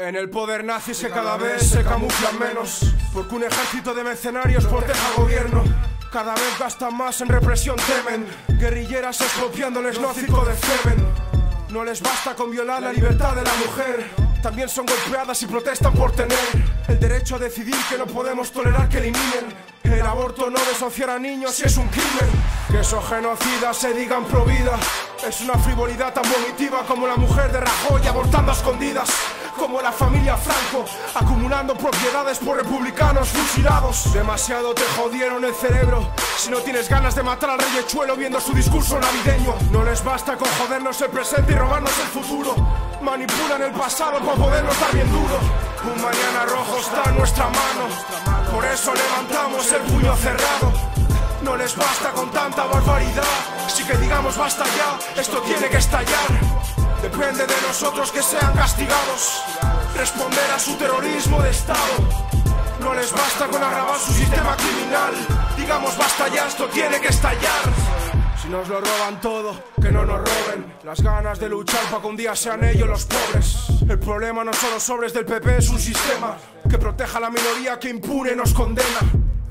En el poder nazi se cada vez se camuflan menos, porque un ejército de mercenarios protege al gobierno. Cada vez gastan más en represión, temen. Guerrilleras expropiándoles no circo de Femen. No les basta con violar la libertad de la mujer. También son golpeadas y protestan por tener el derecho a decidir que no podemos tolerar que eliminen el aborto, no desociar a niños es un crimen. Que esos genocidas se digan pro vida es una frivolidad tan vomitiva como la mujer de Rajoy abortando a escondidas como la familia Franco, acumulando propiedades por republicanos fusilados. Demasiado te jodieron el cerebro. Si no tienes ganas de matar al reyechuelo viendo su discurso navideño, no les basta con jodernos el presente y robarnos el futuro. Manipulan el pasado para podernos dar bien duro. Un mañana rojo está en nuestra mano, por eso levantamos el puño cerrado. No les basta con tanta barbaridad. Si que digamos basta ya, esto tiene que estallar. Depende de nosotros que sean castigados. Responder a su terrorismo de Estado. No les basta con agravar su sistema criminal. Digamos basta ya, esto tiene que estallar. Si nos lo roban todo, que no nos roben. Las ganas de luchar para que un día sean ellos los pobres. El problema no son los sobres del PP, es un sistema que proteja a la minoría que impune nos condena.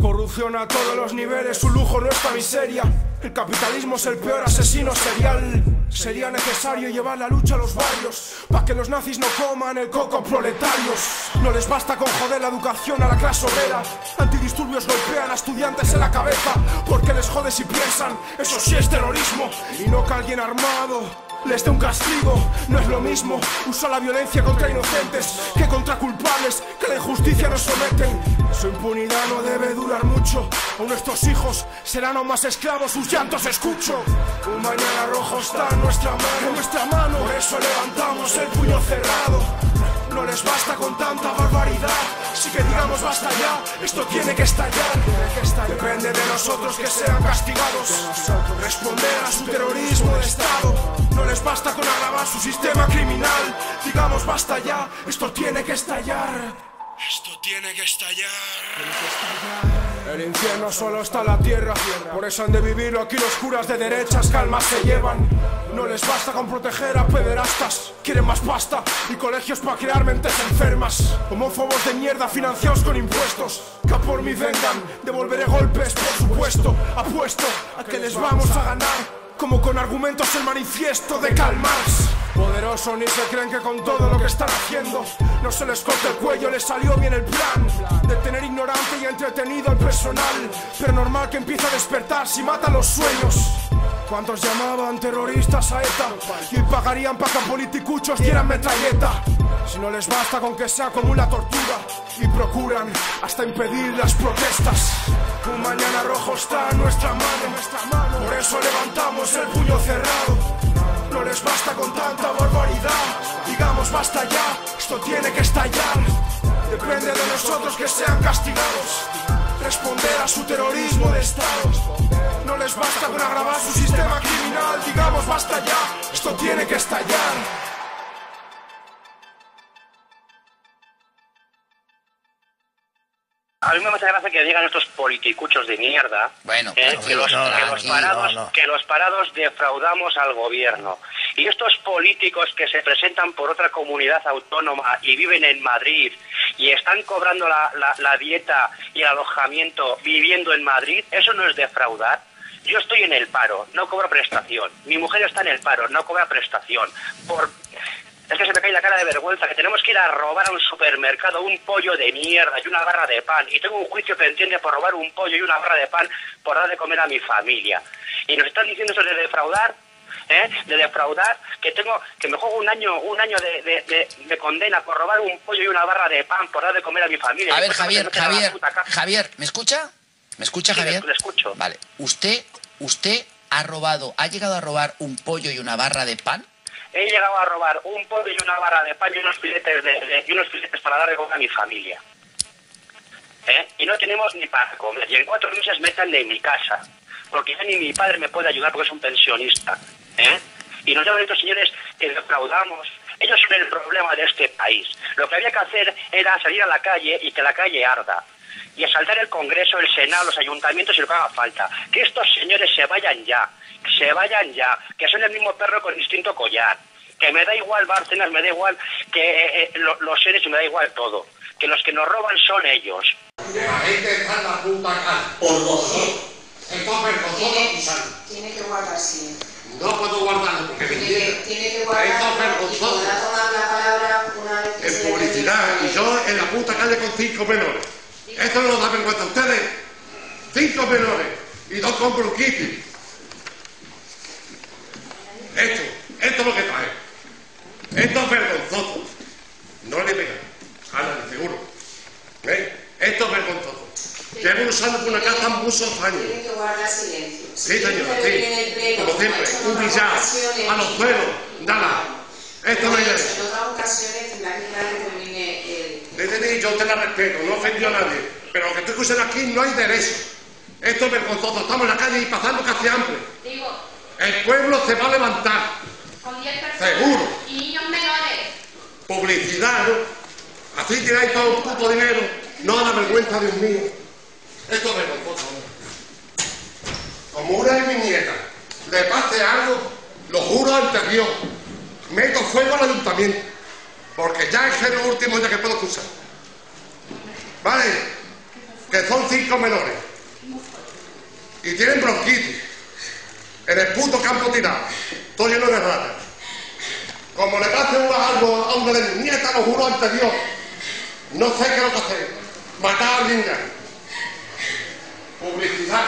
Corrupción a todos los niveles, su lujo nuestra miseria. El capitalismo es el peor asesino serial. Sería necesario llevar la lucha a los barrios para que los nazis no coman el coco proletarios. No les basta con joder la educación a la clase obrera. Antidisturbios golpean a estudiantes en la cabeza porque les jode si piensan, eso sí es terrorismo. Y no que alguien armado les dé un castigo. No es lo mismo usar la violencia contra inocentes que contra culpables que la injusticia nos someten. Su impunidad no debe durar mucho, o nuestros hijos serán aún más esclavos, sus llantos escucho. Un mañana rojo está en nuestra mano, en nuestra mano, por eso levantamos el puño cerrado. No les basta con tanta barbaridad, digamos basta ya, esto tiene que estallar. Depende de nosotros que sean castigados, responder a su terrorismo de Estado. No les basta con agravar su sistema criminal. Digamos basta ya, esto tiene que estallar. Esto tiene que estallar. El infierno solo está la tierra, por eso han de vivirlo aquí los curas de derechas, calmas se llevan. No les basta con proteger a pederastas, quieren más pasta y colegios para crear mentes enfermas. Homófobos de mierda financiados con impuestos, que a por vengan, devolveré golpes, por supuesto. Apuesto a que les vamos a ganar como con argumentos el manifiesto de Karl Marx. Poderoso ni se creen que con todo lo que están haciendo no se les corta el cuello, les salió bien el plan de tener ignorante y entretenido al personal. Pero normal que empiece a despertar si mata los sueños. ¿Cuántos llamaban terroristas a ETA? Y pagarían para que politicuchos dieran metralleta. Si no les basta con que sea como una tortura y procuran hasta impedir las protestas. Un mañana rojo está en nuestra mano, por eso levantamos el puño cerrado. No les basta con tanta barbaridad, digamos basta ya, esto tiene que estallar. Depende de nosotros que sean castigados, responder a su terrorismo de Estado. No les basta con agravar su sistema criminal, digamos basta ya, esto tiene que estallar. A mí me hace gracia que digan estos politicuchos de mierda bueno, eh, que, los, parados, que los parados defraudamos al gobierno. Y estos políticos que se presentan por otra comunidad autónoma y viven en Madrid y están cobrando la, la dieta y el alojamiento viviendo en Madrid, ¿eso no es defraudar? Yo estoy en el paro, no cobro prestación. Mi mujer está en el paro, no cobra prestación. Por es que se me cae la cara de vergüenza, que tenemos que ir a robar a un supermercado un pollo de mierda y una barra de pan. Y tengo un juicio pendiente por robar un pollo y una barra de pan por dar de comer a mi familia. Y nos están diciendo eso de defraudar, ¿eh? de defraudar, que tengo, que me juego un año, un año de, condena por robar un pollo y una barra de pan por dar de comer a mi familia. A ver, Javier, Javier, Javier, ¿me escucha? ¿Me escucha, Javier? Le escucho. Vale. ¿Usted, usted ha robado, ha llegado a robar un pollo y una barra de pan? He llegado a robar un pollo y una barra de pan y unos filetes, de, y unos filetes para dar de comer a mi familia. ¿Eh? Y no tenemos ni para comer. Y en cuatro meses me echan de mi casa. Porque ya ni mi padre me puede ayudar porque es un pensionista. ¿eh? Y nos llaman estos señores que defraudamos. Ellos son el problema de este país. Lo que había que hacer era salir a la calle y que la calle arda. Y asaltar el Congreso, el Senado, los ayuntamientos y lo que haga falta. Que estos señores se vayan ya. Se vayan ya. Que son el mismo perro con distinto collar que me da igual Bárcenas, me da igual que eh, eh, los seres y me da igual todo. Que los que nos roban son ellos. La gente está en la puta cara. Por vosotros. Tiene, tiene que guardar silencio. No puedo guardarlo porque me Tiene que, entienden. tiene que Esto guardar es y vergonzoso. podrá tomar la palabra una vez que En publicidad y yo en la puta calle con cinco menores. Esto no lo da vergüenza a ustedes. Cinco menores y dos con bronquitis. Esto, esto es lo que trae. Esto es vergonzoso. No le pegan. Ana, de seguro. ¿Eh? Esto es vergonzoso. Llevo usando por una casa muchos años. Tiene que guardar silencio. Sí, señora, sí. Como siempre, otras humillar a los suelos. Nada. Esto no derecho. En otras ocasiones tendrá que esperar que termine yo te la respeto, no ofendió a nadie. Pero lo que estoy escuchando aquí no hay derecho. Esto es vergonzoso. Estamos en la calle y pasando casi hambre. Digo, El pueblo se va a levantar. con 10 personas. Seguro. Y niños menores. Publicidad, ¿no? Así tiráis todo el puto dinero. No da vergüenza, Dios mío. Esto es vergonzoso. Como una de mis nietas le pase algo, lo juro ante Dios. Meto fuego al ayuntamiento. Porque ya es el último día que puedo escuchar. ¿Vale? Que son cinco menores. Y tienen bronquitis. En el puto campo tirado. Todo lleno de ratas. Como le pase una- algo a una de mis nietas, lo juro ante Dios. No sé qué es lo que hacer. Matar a alguien. Publicidad.